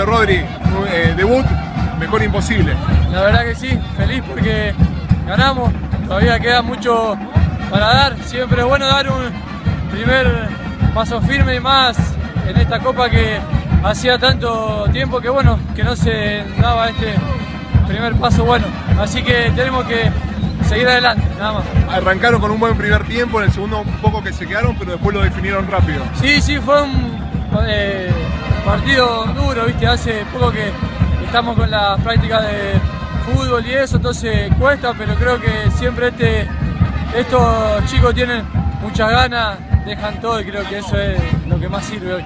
Bueno, Rodri, eh, debut, mejor imposible. La verdad que sí, feliz porque ganamos, todavía queda mucho para dar, siempre es bueno dar un primer paso firme y más en esta copa que hacía tanto tiempo que bueno, que no se daba este primer paso bueno, así que tenemos que seguir adelante, nada más. Arrancaron con un buen primer tiempo, en el segundo un poco que se quedaron, pero después lo definieron rápido. Sí, sí, fue un eh, partido duro, viste, hace poco que estamos con las prácticas de fútbol y eso, entonces cuesta, pero creo que siempre este, estos chicos tienen muchas ganas, dejan todo y creo que eso es lo que más sirve hoy.